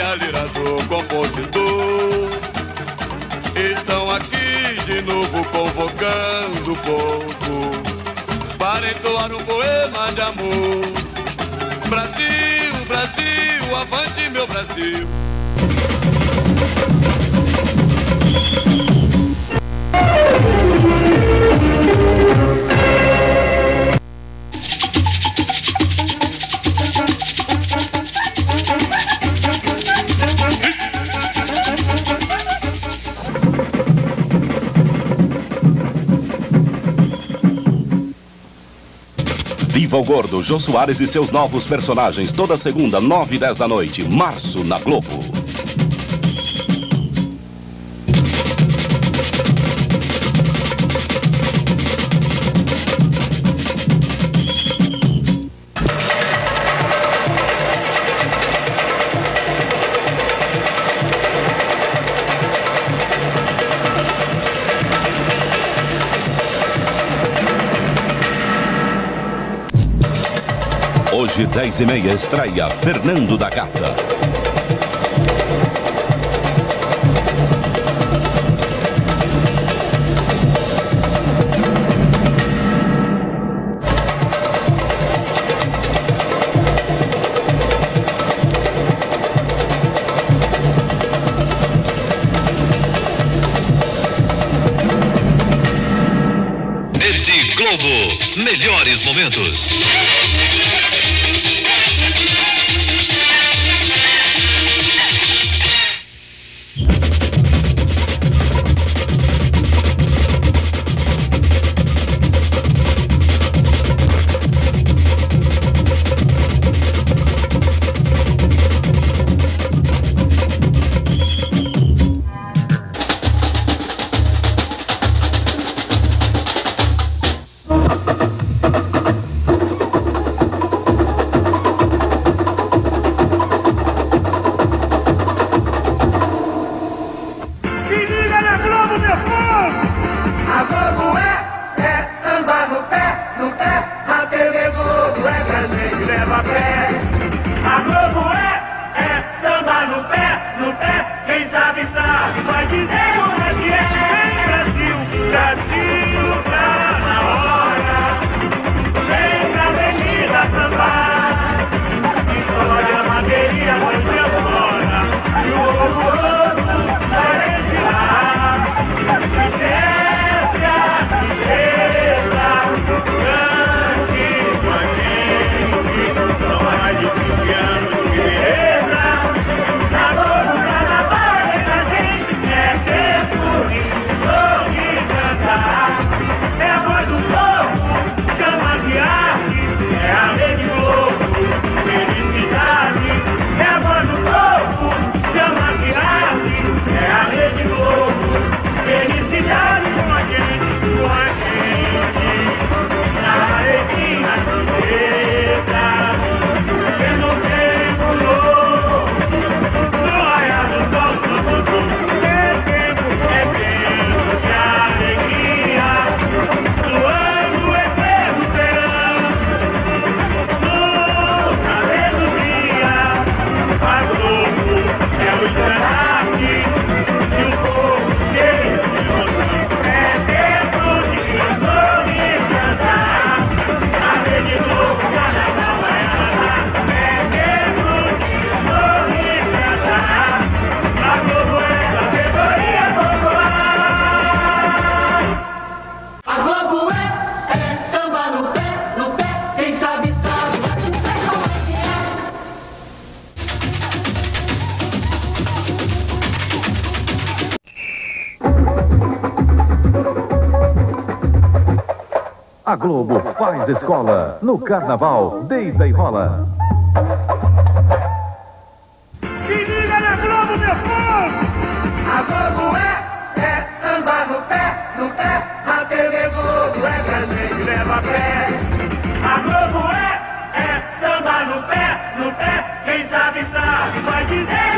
a lira do compositor. Estão aqui de novo convocando o povo para entoar um poema de amor. Brasil, Brasil, avante meu Brasil. Viva o Gordo, Jô Soares e seus novos personagens, toda segunda, nove e dez da noite, março, na Globo. Hoje, 10 e meia, estreia Fernando da Gata. Rede Globo, melhores momentos. A Globo faz escola. No carnaval, deita e rola. Se liga na Globo, meu povo! A Globo é, é samba no pé, no pé. A TV Globo é pra gente leva pé. A Globo é, é samba no pé, no pé. Quem sabe, sabe, vai dizer